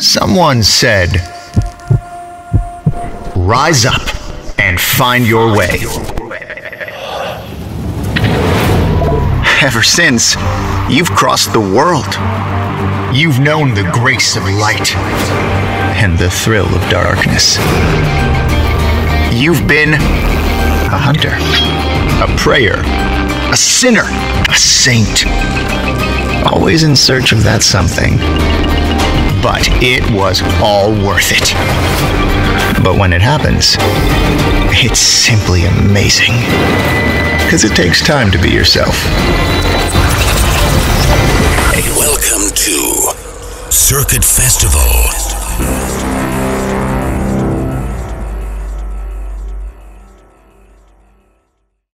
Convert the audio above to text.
Someone said, Rise up and find your way. Ever since, you've crossed the world. You've known the grace of light and the thrill of darkness. You've been a hunter, a prayer, a sinner, a saint. Always in search of that something. But it was all worth it. But when it happens, it's simply amazing. Because it takes time to be yourself. Welcome to Circuit Festival